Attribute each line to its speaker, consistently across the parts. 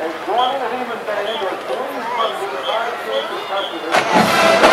Speaker 1: and joining Lehman Bailey with three funded artificial customers.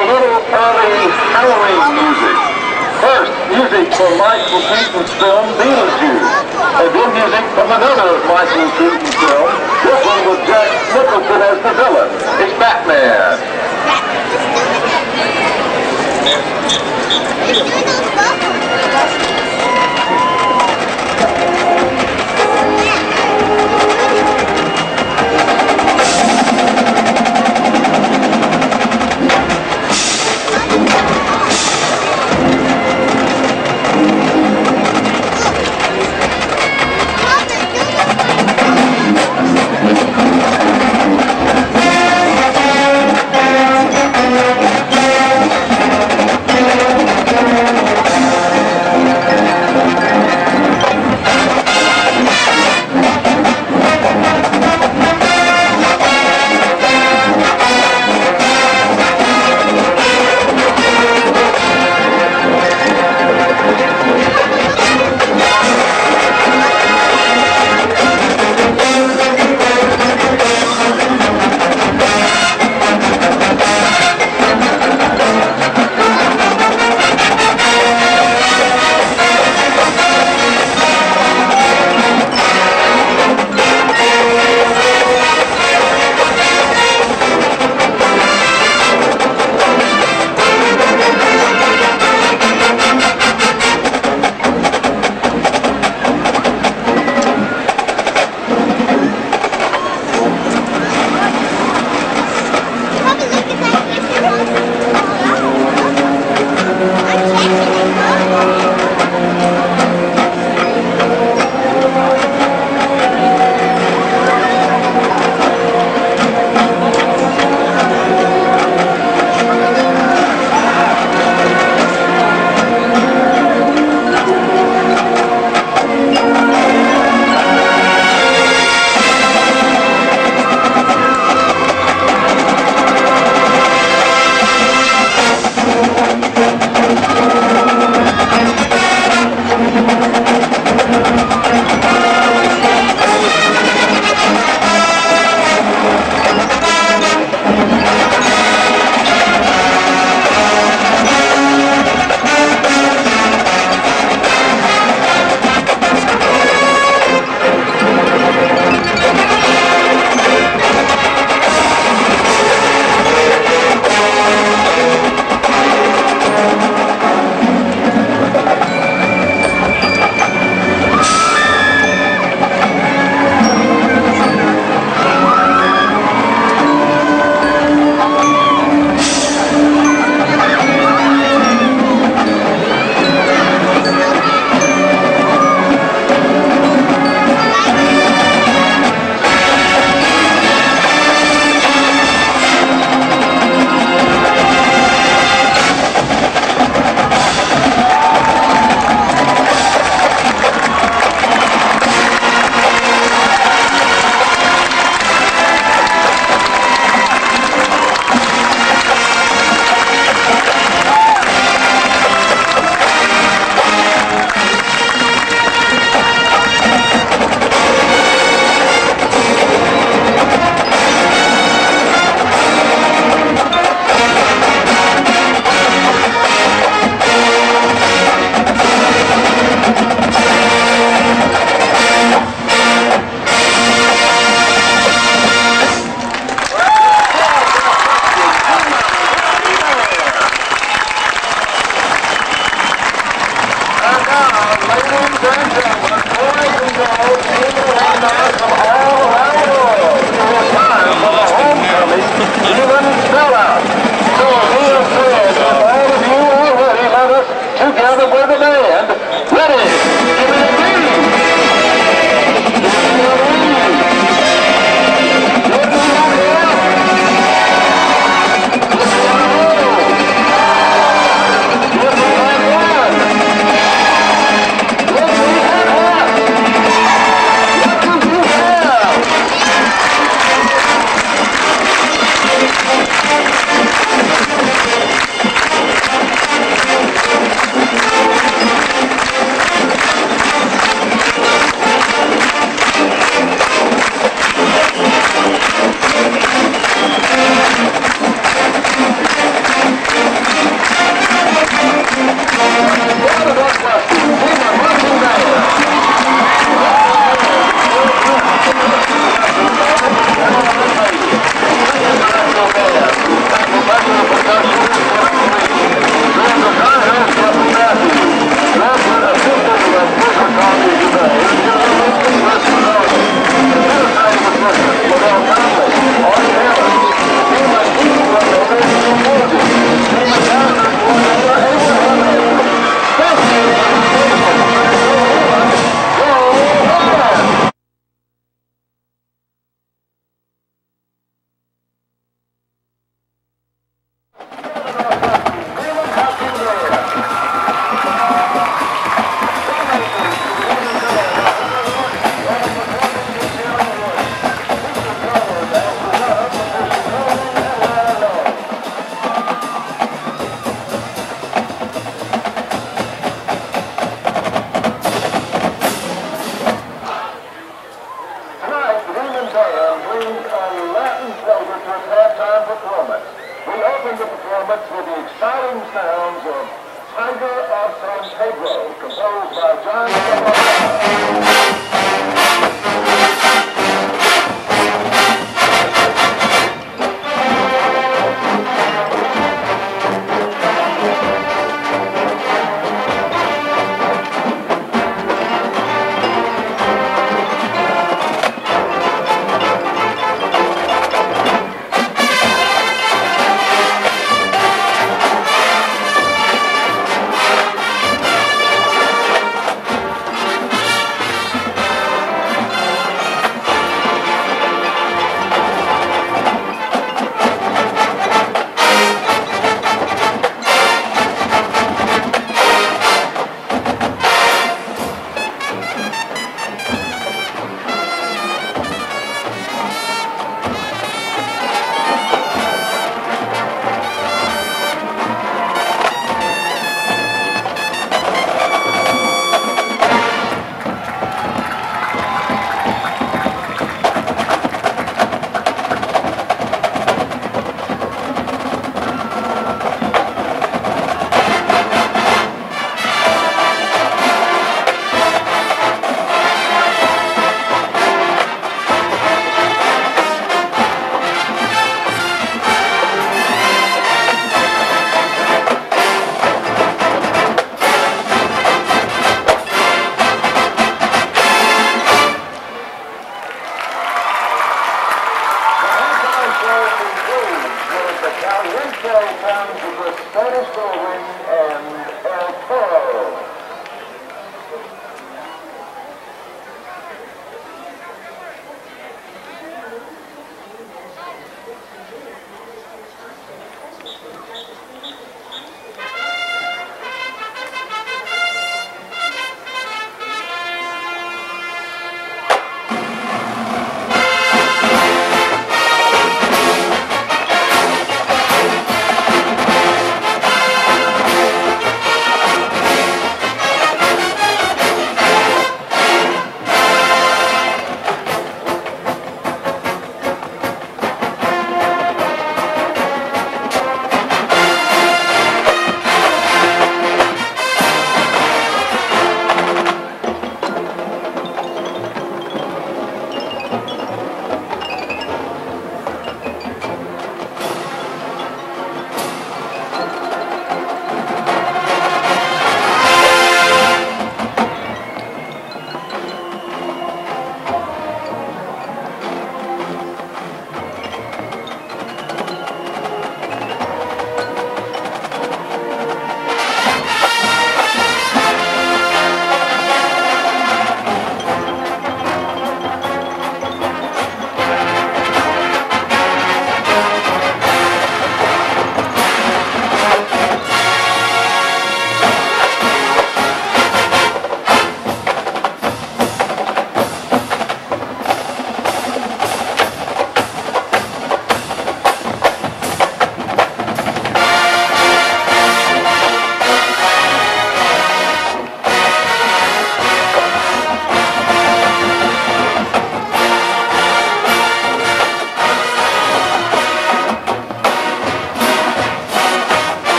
Speaker 1: A little early Halloween music. First, music from Michael Keaton's film Beetlejuice, and then music from another Michael Keaton film, this one with Jack Nicholson as the villain. It's Batman.
Speaker 2: Thank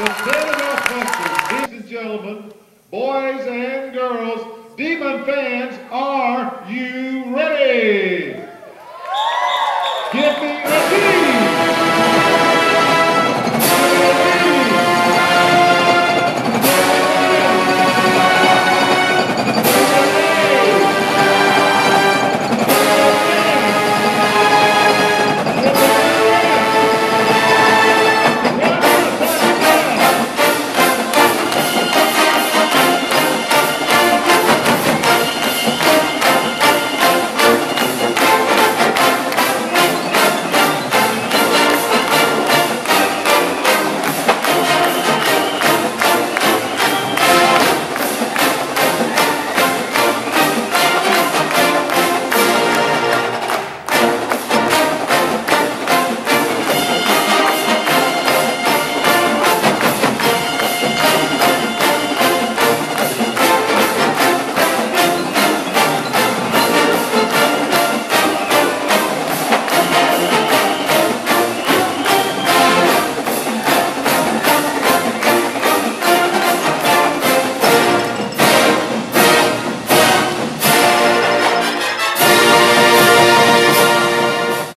Speaker 1: ladies and gentlemen,
Speaker 2: boys and girls, Demon fans, are you ready?